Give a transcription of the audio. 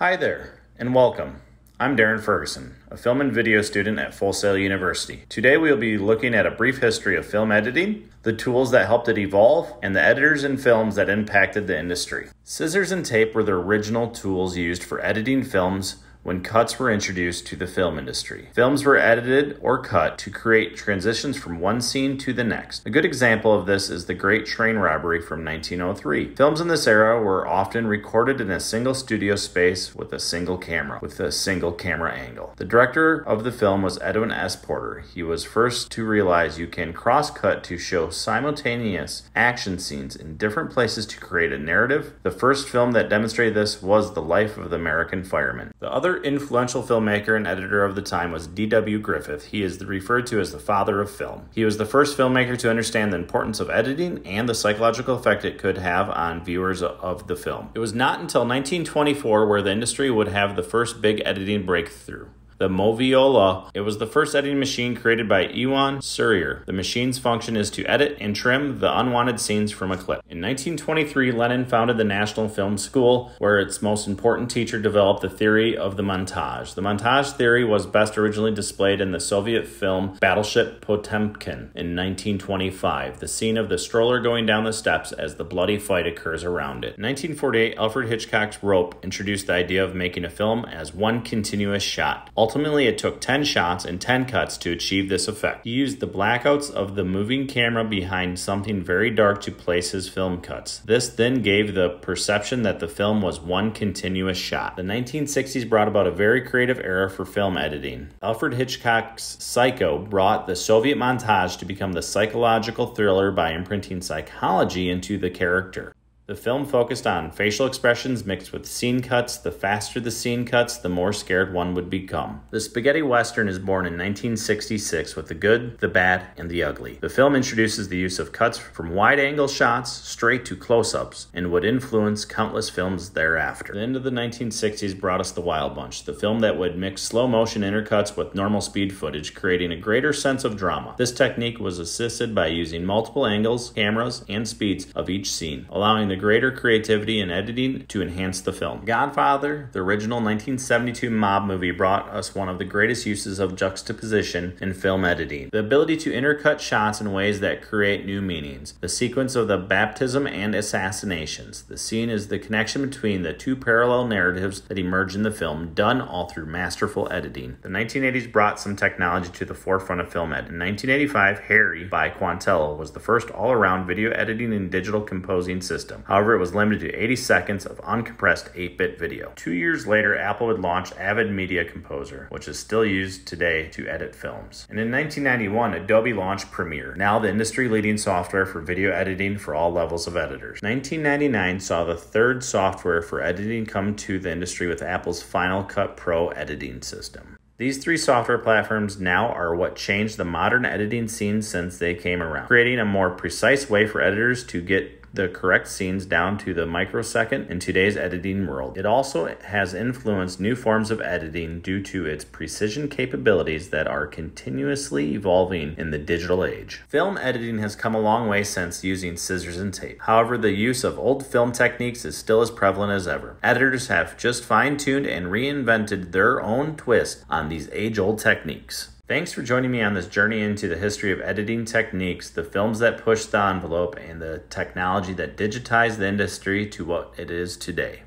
Hi there, and welcome. I'm Darren Ferguson, a film and video student at Full Sail University. Today we'll be looking at a brief history of film editing, the tools that helped it evolve, and the editors and films that impacted the industry. Scissors and tape were the original tools used for editing films when cuts were introduced to the film industry. Films were edited or cut to create transitions from one scene to the next. A good example of this is The Great Train Robbery from 1903. Films in this era were often recorded in a single studio space with a single camera, with a single camera angle. The director of the film was Edwin S. Porter. He was first to realize you can cross cut to show simultaneous action scenes in different places to create a narrative. The first film that demonstrated this was The Life of the American Fireman. The other other influential filmmaker and editor of the time was D.W. Griffith. He is referred to as the father of film. He was the first filmmaker to understand the importance of editing and the psychological effect it could have on viewers of the film. It was not until 1924 where the industry would have the first big editing breakthrough the Moviola. It was the first editing machine created by Iwan Serrurier. The machine's function is to edit and trim the unwanted scenes from a clip. In 1923, Lenin founded the National Film School, where its most important teacher developed the theory of the montage. The montage theory was best originally displayed in the Soviet film Battleship Potemkin in 1925, the scene of the stroller going down the steps as the bloody fight occurs around it. In 1948, Alfred Hitchcock's Rope introduced the idea of making a film as one continuous shot. Ultimately, it took 10 shots and 10 cuts to achieve this effect. He used the blackouts of the moving camera behind something very dark to place his film cuts. This then gave the perception that the film was one continuous shot. The 1960s brought about a very creative era for film editing. Alfred Hitchcock's Psycho brought the Soviet montage to become the psychological thriller by imprinting psychology into the character. The film focused on facial expressions mixed with scene cuts. The faster the scene cuts, the more scared one would become. The spaghetti western is born in 1966 with the good, the bad, and the ugly. The film introduces the use of cuts from wide angle shots straight to close ups and would influence countless films thereafter. The end of the 1960s brought us The Wild Bunch, the film that would mix slow motion intercuts with normal speed footage, creating a greater sense of drama. This technique was assisted by using multiple angles, cameras, and speeds of each scene, allowing the greater creativity in editing to enhance the film. Godfather, the original 1972 mob movie, brought us one of the greatest uses of juxtaposition in film editing the ability to intercut shots in ways that create new meanings. The sequence of the baptism and assassinations. The scene is the connection between the two parallel narratives that emerge in the film, done all through masterful editing. The 1980s brought some technology to the forefront of film ed. In 1985, Harry by Quantel was the first all around video editing and digital composing system. However, it was limited to 80 seconds of uncompressed 8 bit video. Two years later, Apple would launch Avid Media Composer, which is still used today to edit films. And in 1991, Adobe launched Premiere, now the industry leading software for video editing for all levels of editors. 1999 saw the third software for editing come to the industry with Apple's Final Cut Pro editing system. These three software platforms now are what changed the modern editing scene since they came around, creating a more precise way for editors to get the correct scenes down to the microsecond in today's editing world. It also has influenced new forms of editing due to its precision capabilities that are continuously evolving in the digital age. Film editing has come a long way since using scissors and tape. However, the use of old film techniques is still as prevalent as ever. Editors have just fine tuned and reinvented their own twist on these age old techniques. Thanks for joining me on this journey into the history of editing techniques, the films that pushed the envelope, and the technology that digitized the industry to what it is today.